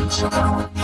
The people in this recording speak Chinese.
你绩单。